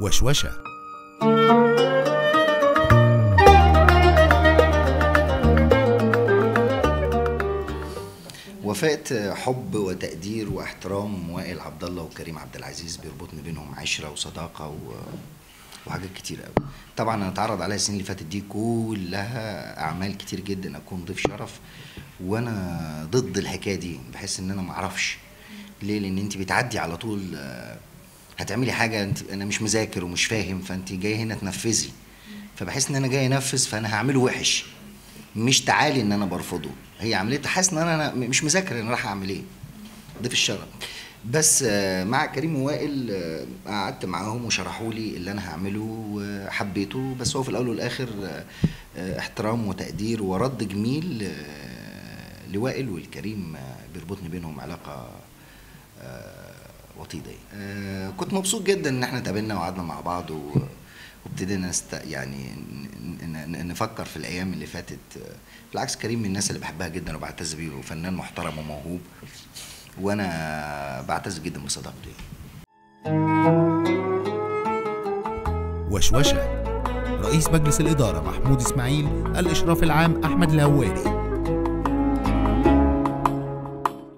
وشوشة. وفاة حب وتقدير واحترام وائل عبد الله وكريم عبد العزيز بيربطني بينهم عشرة وصداقة و... وحاجات كتير قوي. طبعا أنا اتعرض عليا السنين اللي فاتت دي كلها أعمال كتير جدا أكون ضيف شرف وأنا ضد الحكاية دي. بحس إن أنا ما أعرفش ليه؟ لأن أنت بتعدي على طول هتعملي حاجة انت أنا مش مذاكر ومش فاهم فأنت جاية هنا تنفذي. فبحس إن أنا جاي أنفذ فأنا هعمله وحش. مش تعالي إن أنا برفضه. هي عمليه حاسس إن أنا مش مذاكر أنا رايح أعمل إيه. ضيف الشرف بس آه، مع كريم ووائل آه، قعدت معاهم وشرحوا لي اللي أنا هعمله وحبيته. بس هو في الأول والآخر آه، احترام وتقدير ورد جميل لوائل والكريم بيربطني بينهم علاقة وطيده يعني. آه، كنت مبسوط جدا إن إحنا اتقابلنا وقعدنا مع بعض و وابتدينا نست... يعني ن- ن- ن- نفكر في الأيام اللي فاتت آه، بالعكس كريم من الناس اللي بحبها جدا وبعتز بيه وفنان محترم وموهوب وأنا بعتز جدا بصداقته يعني. وشوشة رئيس مجلس الإدارة محمود إسماعيل الإشراف العام أحمد الهواري